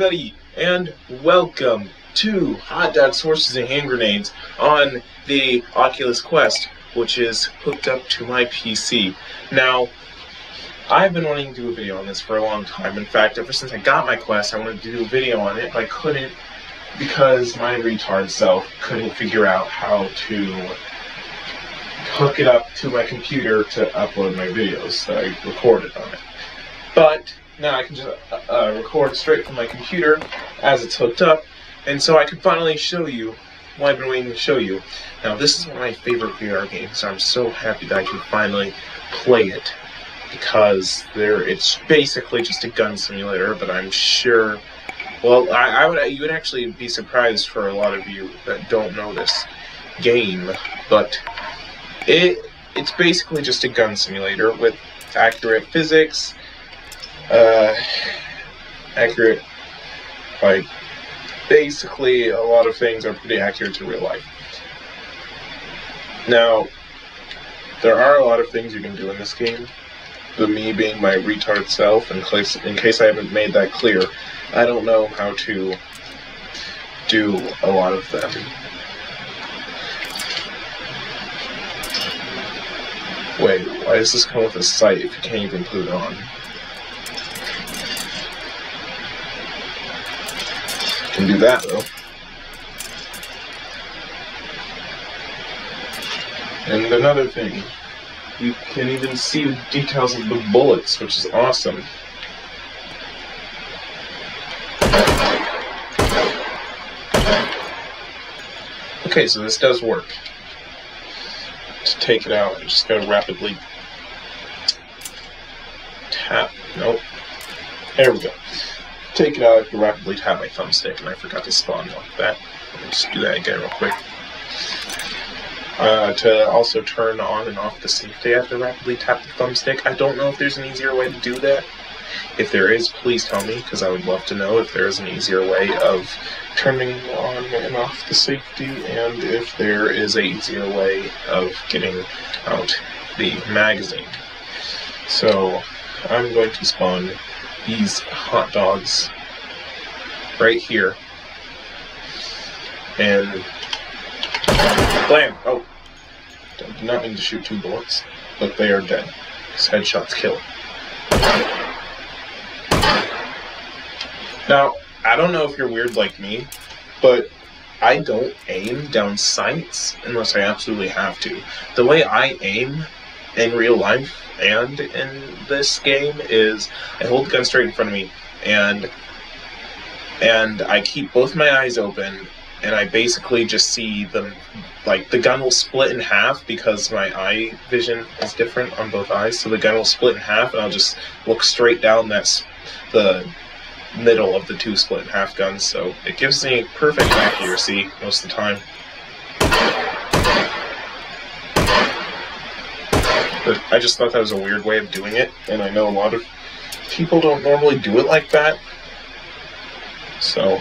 everybody, and welcome to Hot Dogs, Horses, and Hand Grenades on the Oculus Quest, which is hooked up to my PC. Now, I've been wanting to do a video on this for a long time. In fact, ever since I got my Quest, I wanted to do a video on it, but I couldn't because my retard self couldn't figure out how to hook it up to my computer to upload my videos that I recorded on it. But now I can just uh, uh, record straight from my computer as it's hooked up, and so I can finally show you what I've been waiting to show you. Now this is one of my favorite VR games, so I'm so happy that I can finally play it because there it's basically just a gun simulator, but I'm sure. Well, I, I would you would actually be surprised for a lot of you that don't know this game, but it it's basically just a gun simulator with accurate physics uh, accurate. Like, basically, a lot of things are pretty accurate to real life. Now, there are a lot of things you can do in this game. The me being my retard self, in case, in case I haven't made that clear, I don't know how to do a lot of them. Wait, why does this come with a sight if you can't even put it on? Can do that though. And another thing, you can even see the details of the bullets, which is awesome. Okay, so this does work. To take it out, I just gotta rapidly tap. Nope. There we go take it out, rapidly tap my thumbstick, and I forgot to spawn like that. Let me just do that again real quick. Uh, to also turn on and off the safety, I have to rapidly tap the thumbstick. I don't know if there's an easier way to do that. If there is, please tell me, because I would love to know if there is an easier way of turning on and off the safety, and if there is a easier way of getting out the magazine. So, I'm going to spawn these hot dogs right here. And blam! Oh, I did not mean to shoot two bullets, but they are dead. Because headshots kill. Now, I don't know if you're weird like me, but I don't aim down sights unless I absolutely have to. The way I aim in real life and in this game is I hold the gun straight in front of me and and I keep both my eyes open and I basically just see them like the gun will split in half because my eye vision is different on both eyes. So the gun will split in half and I'll just look straight down that's the middle of the two split in half guns. So it gives me perfect accuracy most of the time But I just thought that was a weird way of doing it, and I know a lot of people don't normally do it like that. So.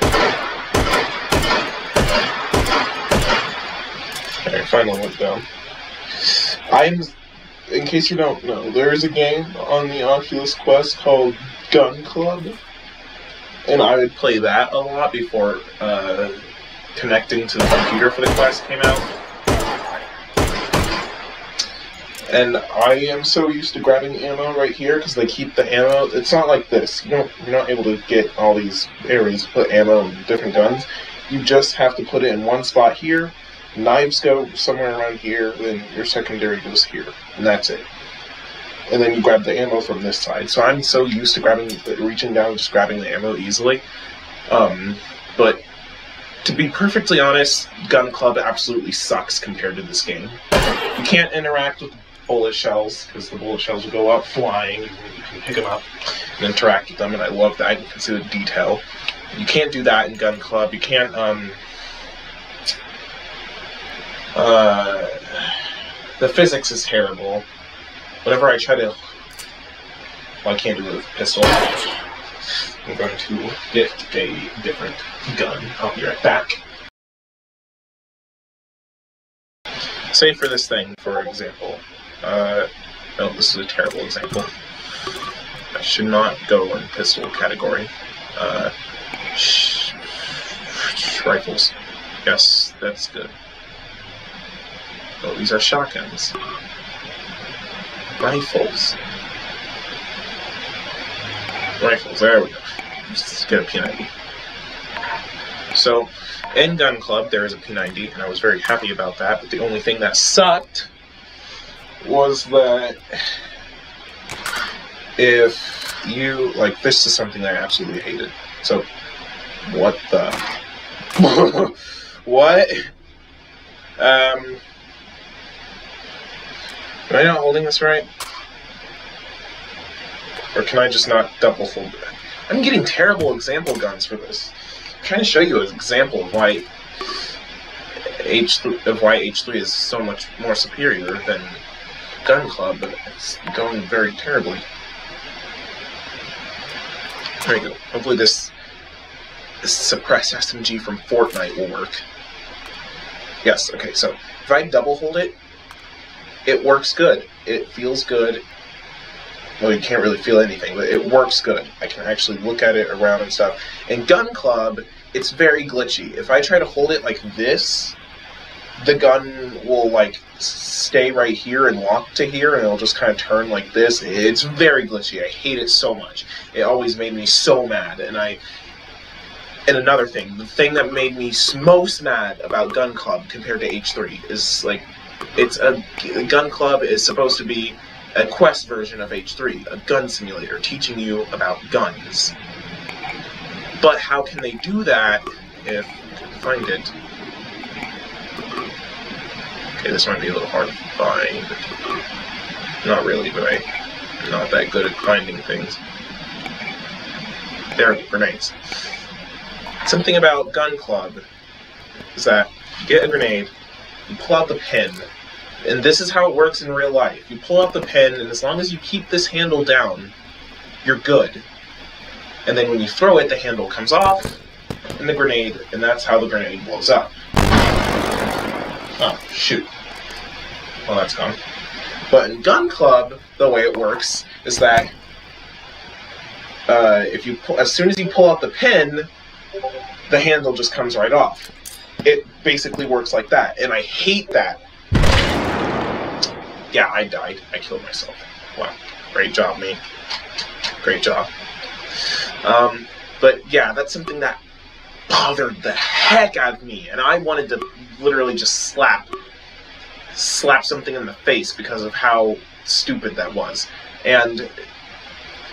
Okay, finally went down. I'm. In case you don't know, there is a game on the Oculus Quest called Gun Club, and I would play that a lot before uh, connecting to the computer for the Quest came out. And I am so used to grabbing ammo right here because they keep the ammo. It's not like this. You don't. You're not able to get all these areas to put ammo in different guns. You just have to put it in one spot here. Knives go somewhere around here. Then your secondary goes here, and that's it. And then you grab the ammo from this side. So I'm so used to grabbing, reaching down, just grabbing the ammo easily. Um, but to be perfectly honest, Gun Club absolutely sucks compared to this game. You can't interact with bullet shells because the bullet shells will go up flying and you can pick them up and interact with them and I love that. You can see the detail. You can't do that in Gun Club. You can't um uh the physics is terrible. Whenever I try to well I can't do it with a pistol. I'm going to get a different gun. I'll be right back. Say for this thing, for example, uh, no, this is a terrible example. I should not go in pistol category. Uh, rifles. Yes, that's good. Oh, these are shotguns. Rifles. Rifles, there we go. Just get a P90. So, in Gun Club, there is a P90, and I was very happy about that, but the only thing that sucked was that if you, like, this is something I absolutely hated. So, what the? what? Um, am I not holding this right? Or can I just not double fold it? I'm getting terrible example guns for this. I'm trying to show you an example of why H of why H3 is so much more superior than Gun Club, but it's going very terribly. There you go. Hopefully this, this suppressed SMG from Fortnite will work. Yes, okay, so if I double hold it, it works good. It feels good. Well, you can't really feel anything, but it works good. I can actually look at it around and stuff. In Gun Club, it's very glitchy. If I try to hold it like this, the gun will like stay right here and walk to here, and it'll just kind of turn like this. It's very glitchy. I hate it so much. It always made me so mad, and I. And another thing, the thing that made me most mad about Gun Club compared to H3 is like, it's a Gun Club is supposed to be a quest version of H3, a gun simulator teaching you about guns. But how can they do that if find it? Okay, this might be a little hard to find. Not really, but I'm not that good at finding things. There are grenades. Something about Gun Club is that you get a grenade, you pull out the pin, and this is how it works in real life. You pull out the pin, and as long as you keep this handle down, you're good. And then when you throw it, the handle comes off, and the grenade, and that's how the grenade blows up. Oh, shoot. Well, that's gone. But in Gun Club, the way it works is that uh, if you pull, as soon as you pull out the pin, the handle just comes right off. It basically works like that, and I hate that yeah, I died. I killed myself. Wow. Great job, me. Great job. Um, but yeah, that's something that bothered the heck out of me, and I wanted to literally just slap, slap something in the face because of how stupid that was. And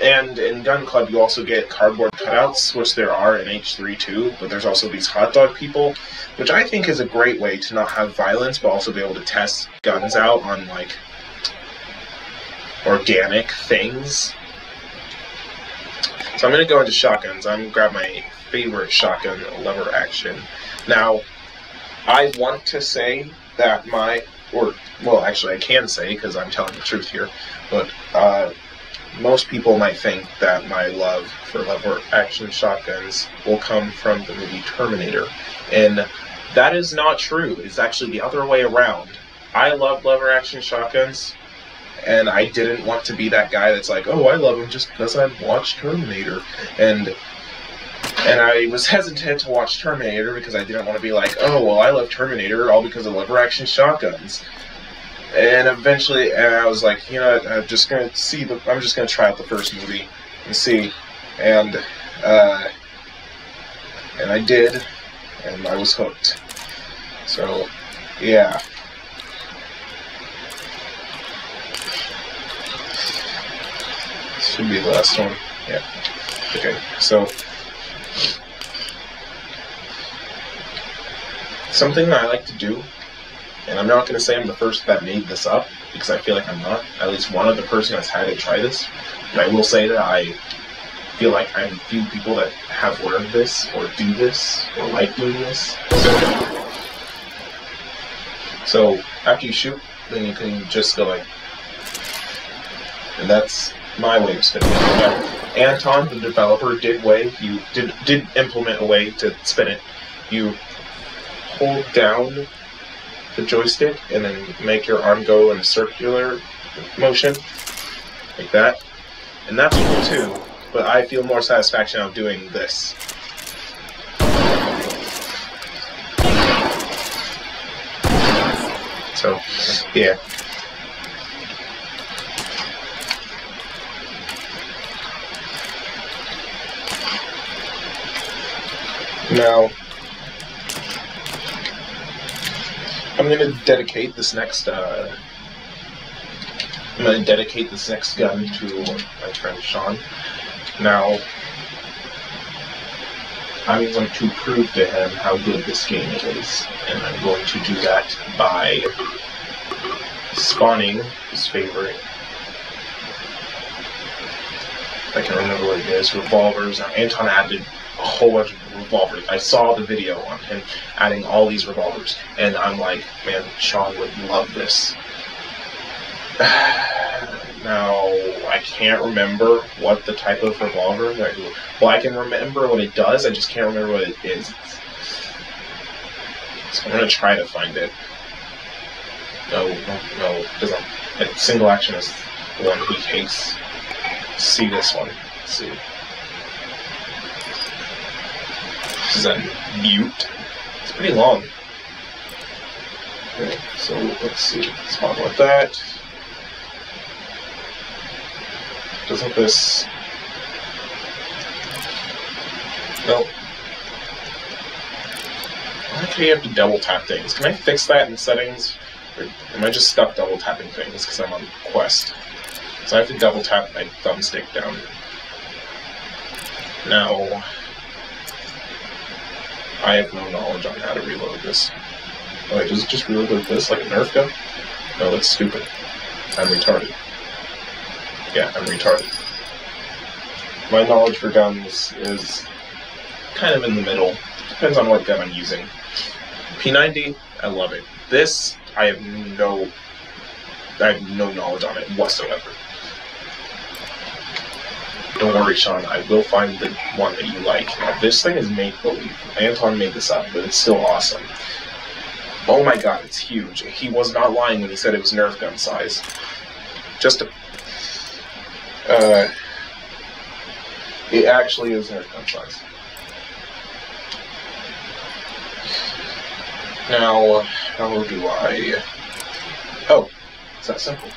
and in Gun Club, you also get cardboard cutouts, which there are in H3 too, but there's also these hot dog people, which I think is a great way to not have violence, but also be able to test guns out on, like, organic things. So I'm going to go into shotguns. I'm going to grab my favorite shotgun, lever action. Now, I want to say that my, or, well, actually I can say, because I'm telling the truth here, but, uh, most people might think that my love for lever action shotguns will come from the movie Terminator. And that is not true. It's actually the other way around. I love lever action shotguns, and I didn't want to be that guy that's like, oh, I love them just because I watched Terminator. And and I was hesitant to watch Terminator because I didn't want to be like, oh, well, I love Terminator all because of lever action shotguns and eventually and I was like, you know, I'm just gonna see the, I'm just gonna try out the first movie and see, and uh, and I did, and I was hooked. So, yeah. Should be the last one. Yeah. Okay. So. Something that I like to do and I'm not going to say I'm the first that made this up because I feel like I'm not. At least one other person has had it try this. But I will say that I feel like I'm few people that have learned this or do this or like doing this. So, so after you shoot, then you can just go like, and that's my way of spinning it. Anton, the developer, did way you did did implement a way to spin it. You hold down the joystick and then make your arm go in a circular motion, like that. And that's cool too, but I feel more satisfaction out of doing this. So, yeah. Now, I'm going to dedicate this next. Uh, I'm going to dedicate this next gun to my friend Sean. Now, I'm going to prove to him how good this game is, and I'm going to do that by spawning his favorite. I can remember what it is. Revolvers. Anton added a whole bunch of revolvers. I saw the video on him adding all these revolvers, and I'm like, man, Sean would love this. now, I can't remember what the type of revolver that. Well, I can remember what it does. I just can't remember what it is. So I'm gonna try to find it. No, no, no, doesn't. Single action is the one he hates. See this one. Let's see. Is a mute. It's pretty long. Okay, so let's see. Spawn with that. Doesn't this... Nope. Why do have to double tap things? Can I fix that in settings? Or am I just stuck double tapping things because I'm on Quest? So I have to double tap my thumbstick down. Now, I have no knowledge on how to reload this. Oh, wait, does it just reload like this, like a Nerf gun? No, that's stupid. I'm retarded. Yeah, I'm retarded. My knowledge for guns is kind of in the middle. Depends on what gun I'm using. P90, I love it. This, I have no, I have no knowledge on it whatsoever. Don't worry, Sean. I will find the one that you like. Now, this thing is make believe. Anton made this up, but it's still awesome. Oh my god, it's huge. He was not lying when he said it was Nerf gun size. Just a uh, it actually is Nerf gun size. Now, how do I... Oh, it's that simple.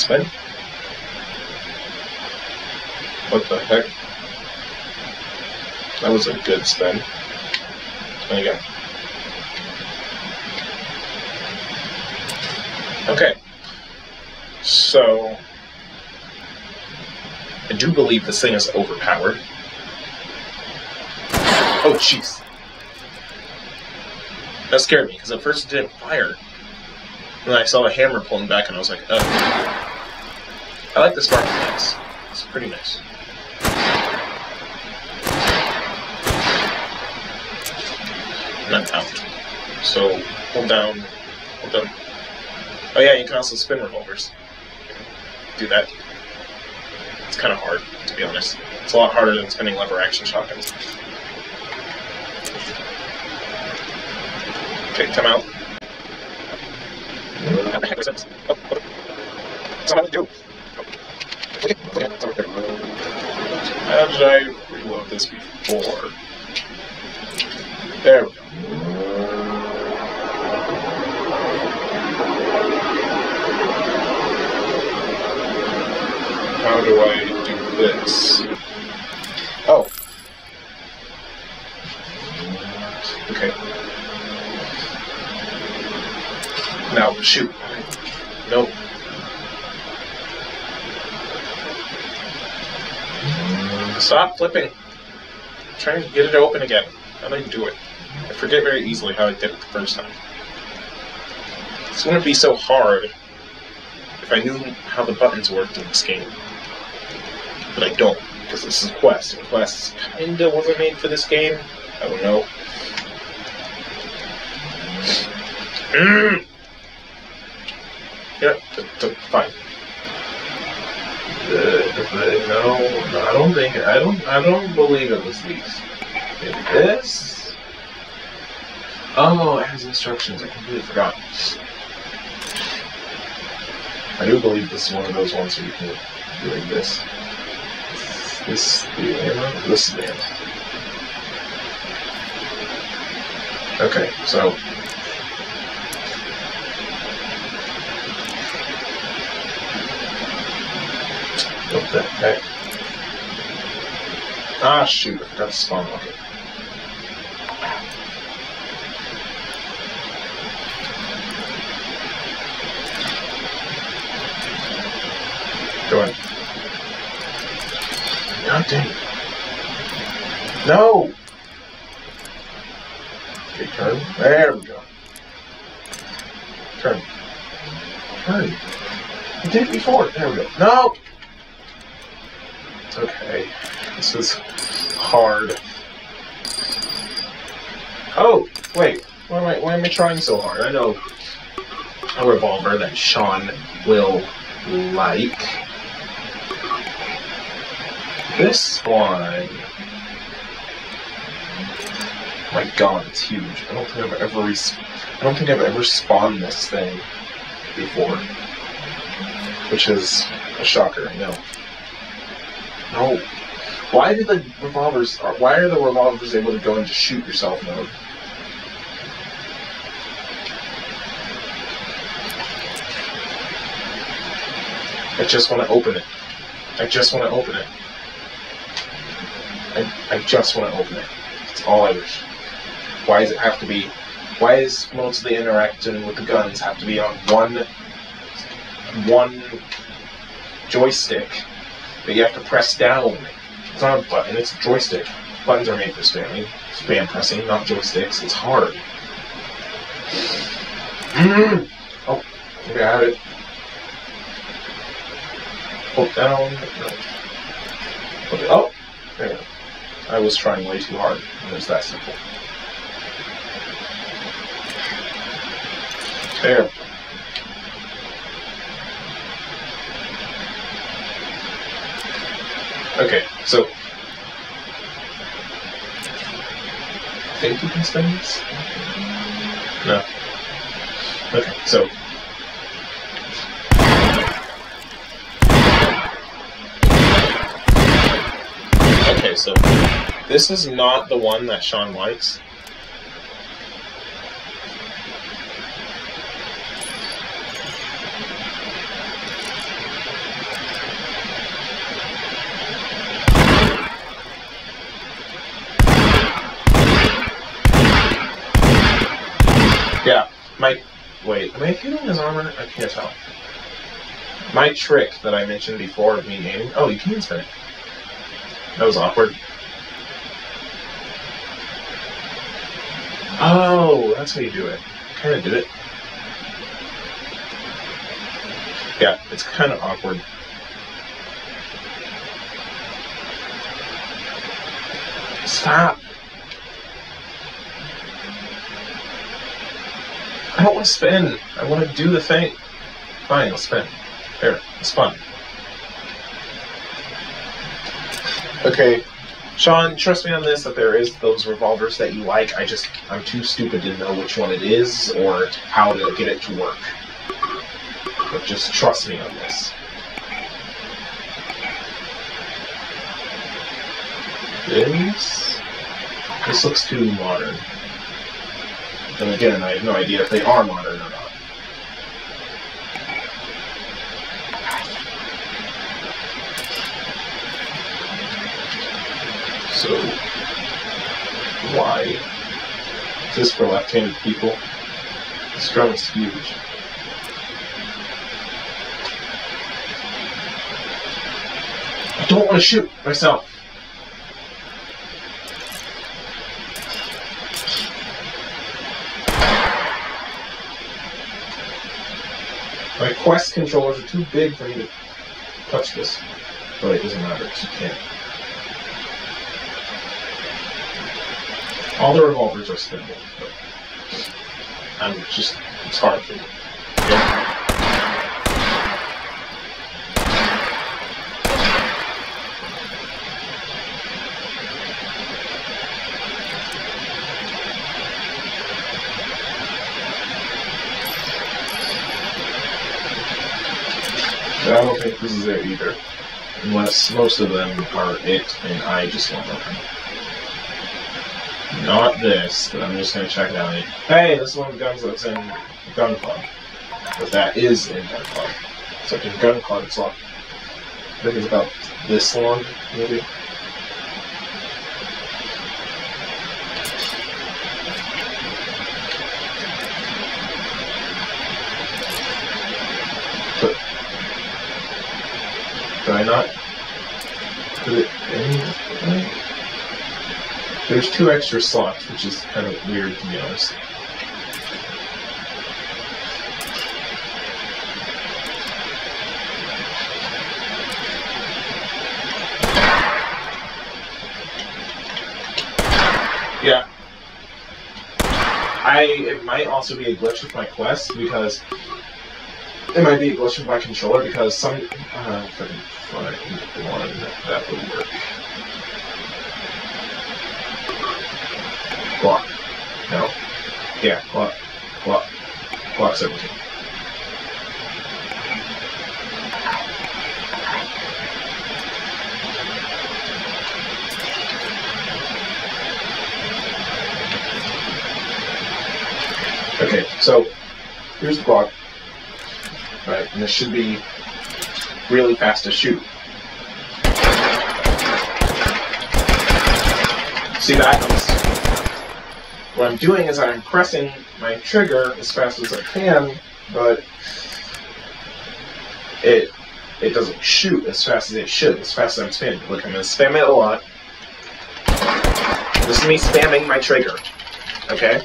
A spin? What the heck? That was a good spin. There you go. Okay. So, I do believe this thing is overpowered. Oh, jeez. That scared me, because at first it didn't fire. And then I saw the hammer pulling back, and I was like, oh. I like the spark attacks. It's pretty nice. And I'm out. So, hold down, hold down Oh yeah, you can also spin revolvers. Do that. It's kind of hard, to be honest. It's a lot harder than spinning lever action shotguns. Okay, come out. How the heck was this? Oh, oh. what? Somebody do. How did I reload this before? There we go. how do I do this? Oh. Okay. Now, shoot. Nope. Stop flipping. I'm trying to get it open again. How do I do it? I forget very easily how I did it the first time. This wouldn't be so hard if I knew how the buttons worked in this game but I don't because this is Quest, and Quest kinda wasn't made for this game. I don't know. Mm. Yeah, fine. Uh, no, I don't think I don't I don't believe it was these. Maybe this. Oh, it has instructions. I completely forgot. I do believe this is one of those ones where you can do like this. this the ammo? This is the ammo. Okay, so the heck? Ah shoot, that's spawn rocket. Go in. God dang it. No! Okay, turn. There we go. Turn. Turn. You did it before. There we go. No! Okay. This is hard. Oh, wait. Why am I, why am I trying so hard? I know a revolver that Sean will like. This one. My god, it's huge. I don't think I've ever I don't think I've ever spawned this thing before. Which is a shocker, I know. No. Why do the revolvers why are the revolvers able to go into shoot yourself mode? I just want to open it. I just want to open it. I, I just want to open it. It's all I wish. Why does it have to be? Why is most of the interaction with the guns have to be on one one joystick that you have to press down? It's not a button. It's a joystick. Buttons are made for spamming, spam pressing, not joysticks. It's hard. Oh, okay, I have it. Hold down. No. Okay. Oh, there. I was trying way too hard. It was that simple. There. So I think you can spend this. No. Okay, so Okay, so this is not the one that Sean likes. I hitting his armor? I can't tell. My trick that I mentioned before of me aiming. Oh, you can spin it. That was awkward. Oh, that's how you do it. Kind of did it. Yeah, it's kind of awkward. Stop. I don't want to spin. I want to do the thing. Fine, I'll spin. There, it's fun. Okay, Sean, trust me on this that there is those revolvers that you like. I just I'm too stupid to know which one it is or how to get it to work. But just trust me on this. This this looks too modern. And again, I have no idea if they are modern or not. So, why? Is this for left-handed people? This drum is huge. I don't want to shoot myself. Quest controllers are too big for me to touch this. But it doesn't matter because you can't. All the revolvers are spinnable, but I'm just, it's hard for me. This is it either. Unless most of them are it, and I just want them. Not this, but I'm just gonna check it out. Hey, this is one of the guns that's in Gun Club. But that is in Gun Club. So in Gun Club, it's long. I think it's about this long, maybe. Put it in? There's two extra slots, which is kind of weird to be honest. Yeah. I it might also be a glitch with my quest because it might be a glitch with my controller because some uh, if I find one that would work. Glock. No. Yeah, Glock. Glock. Glock 17. Okay, so here's the Glock. And this should be really fast to shoot. See that? What I'm doing is I'm pressing my trigger as fast as I can, but it it doesn't shoot as fast as it should, as fast as I'm spamming. Look, I'm gonna spam it a lot. This is me spamming my trigger. Okay?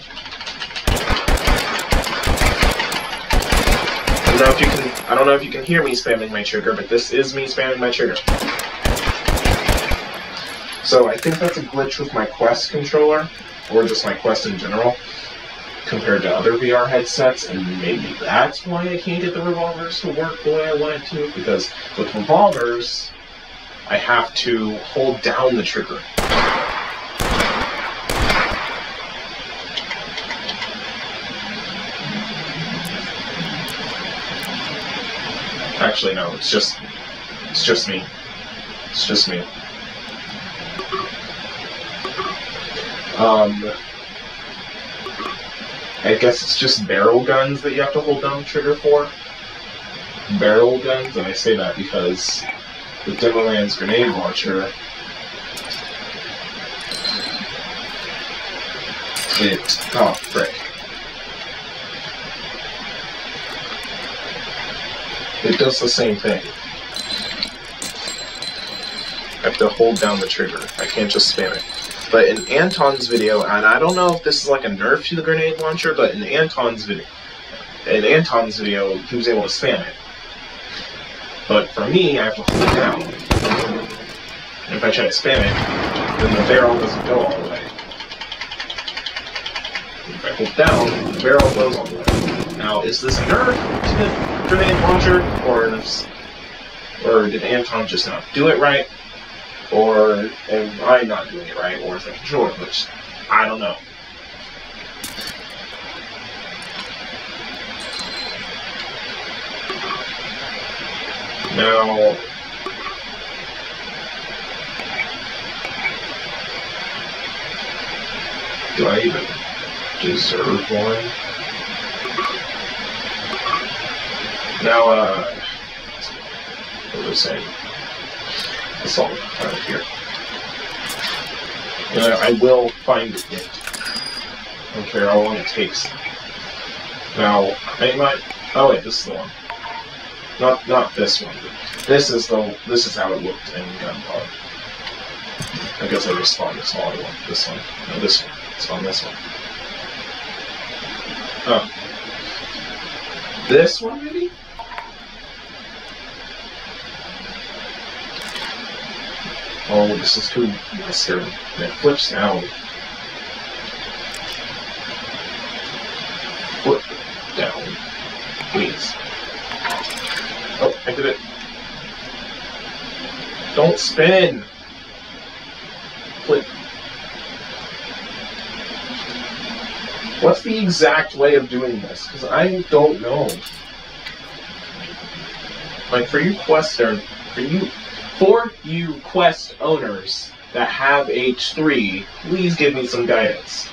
I don't know if you can I don't know if you can hear me spamming my trigger, but this is me spamming my trigger. So I think that's a glitch with my Quest controller, or just my Quest in general, compared to other VR headsets, and maybe that's why I can't get the revolvers to work the way I want it to, because with revolvers, I have to hold down the trigger. Actually, no, it's just, it's just me. It's just me. Um, I guess it's just barrel guns that you have to hold down trigger for. Barrel guns, and I say that because the Demoman's grenade launcher, it, oh, frick. It does the same thing. I have to hold down the trigger. I can't just spam it. But in Anton's video, and I don't know if this is like a nerf to the grenade launcher, but in Anton's video, in Anton's video, he was able to spam it. But for me, I have to hold it down. And if I try to spam it, then the barrel doesn't go all the way. If I hold down, the barrel goes all the way. Now, is this nerf to the grenade launcher, or or did Anton just not do it right, or am I not doing it right, or is it controller which I don't know. Now, do I even deserve one? Now, uh, what was I saying? Song out here. Uh, I will find it. I don't care how long it takes. Now, I might. Oh wait, this is the one. Not not this one. This is the this is how it looked in Gunpowder. I guess I just spawned the smaller one. This one. No, this one. Spawn this one. Oh. This one maybe? Oh, this is too lesser. It flips down. Flip down. Please. Oh, I did it. Don't spin! Flip. What's the exact way of doing this? Because I don't know. Like, for you Quester, for you For you quest owners that have H3, please give me some guidance.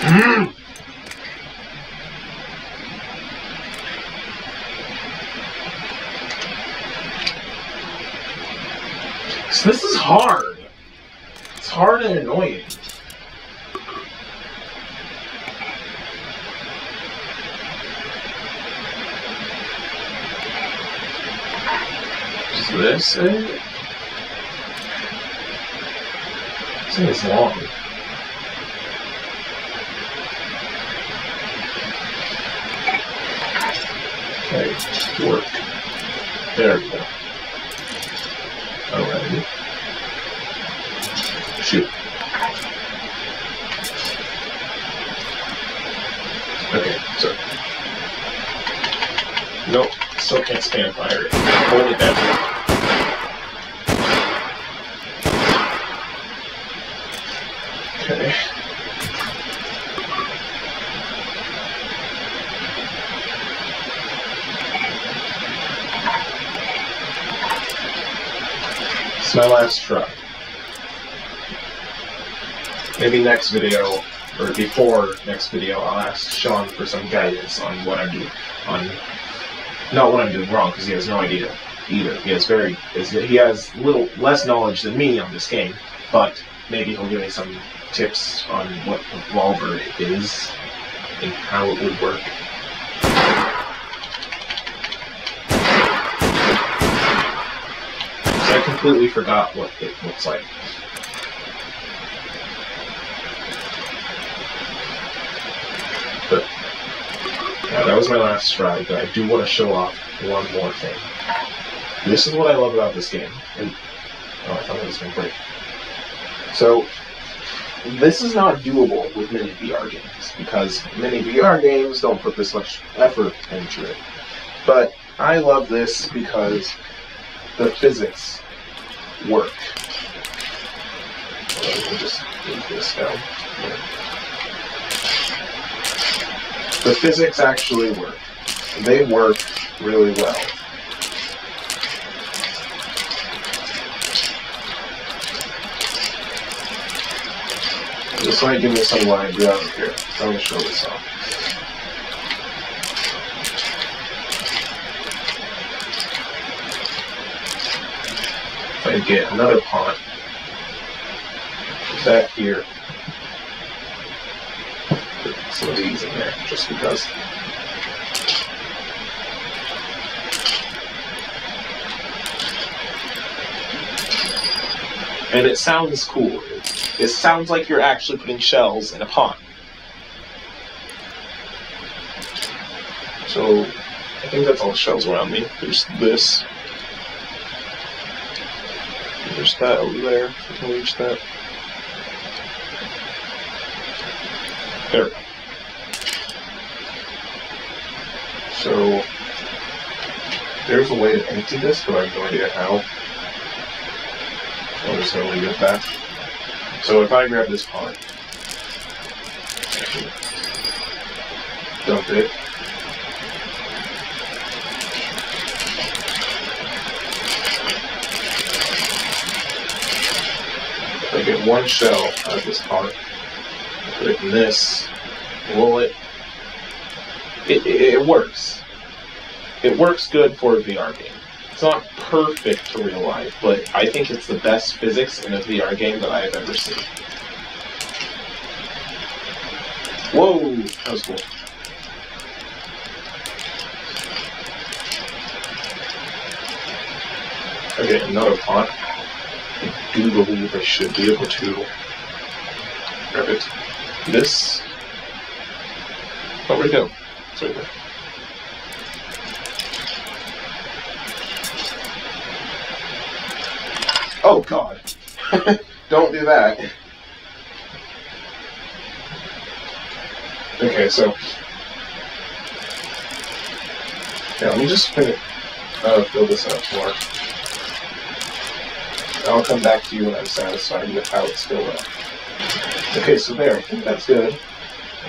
Mm. So this is hard. It's hard and annoying. This it? Is long. Okay, work. There we go. Alrighty. Shoot. Okay, so. Nope, still can't spam fire it. Hold it. Okay. It's my last try. Maybe next video, or before next video, I'll ask Sean for some guidance on what I'm doing. On not what I'm doing wrong, because he has no idea either. He has very, he has little less knowledge than me on this game, but maybe he'll give me some tips on what revolver is and how it would work. I completely forgot what it looks like. But yeah, that was my last try, but I do want to show off one more thing. This is what I love about this game. And oh, I thought it was going to break. So this is not doable with many VR games because many VR games don't put this much effort into it. But I love this because the physics work. Let me just move this down. Yeah. The physics actually work. They work really well. This might give me some idea out here. I'm to show this off. If I get another pot, put that here. Put some of these in there, just because. And it sounds cool. It sounds like you're actually putting shells in a pond. So, I think that's all the shells around me. There's this. There's that over there, I can reach that. There. So, there's a way to empty this, but I have no idea how. I'm just gonna leave it at that. So if I grab this part, dump it, get one shell out of this part, put it in this, roll it. It, it, it works. It works good for a VR game. It's not perfect to real life, but I think it's the best physics in a VR game that I have ever seen. Whoa, that was cool. Okay, another pot. Do believe I should be able to grab it. This. Oh, where'd it go? It's right there. Oh god. Don't do that. Okay, so yeah, let me just finish, uh, fill this up more. I'll come back to you when I'm satisfied with how it's going. Okay, so there, I think that's good.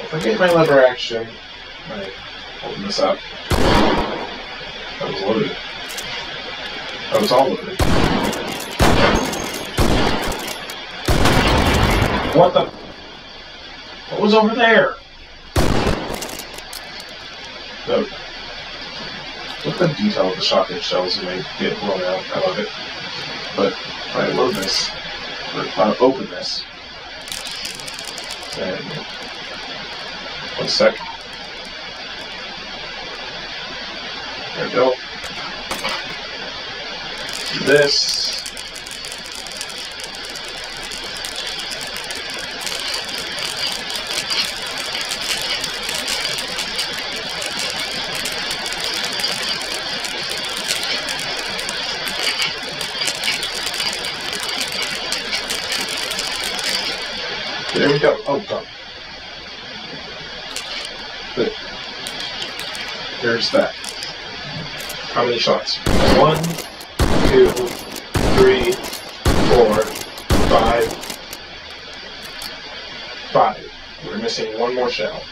Forget my lever action. Alright, open this up. That was loaded. That was all loaded. What the? What was over there? The, look at the detail of the shotgun shells when they get blown out. I love it. But if I load this, or uh, open this, and one sec. There we go. This. There we go. Oh, God. Good. There's that. How many shots? One, two, three, four, five, five. We're missing one more shell.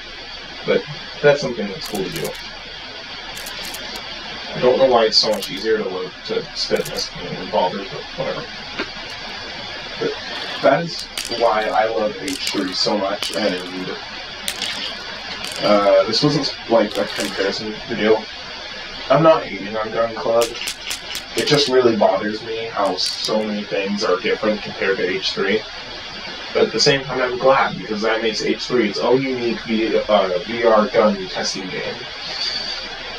But that's something that's cool to do. I don't know why it's so much easier to load to spin this than bothers, but whatever. But that is why I love H3 so much, and uh, this wasn't like a comparison video. I'm not hating on Gun Club. It just really bothers me how so many things are different compared to H3. But at the same time, I'm glad because that makes H3 its own unique v, uh, VR gun testing game.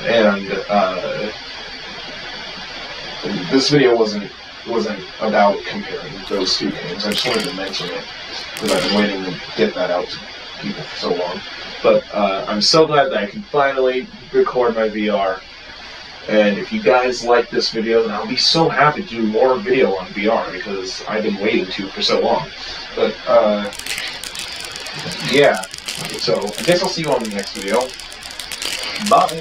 And uh, this video wasn't wasn't about comparing those two games. I just wanted to mention it because I've been waiting to get that out to people for so long. But uh, I'm so glad that I can finally record my VR. And if you guys like this video, then I'll be so happy to do more video on VR because I've been waiting to for so long. But, uh, yeah. So, I guess I'll see you on the next video. Bye.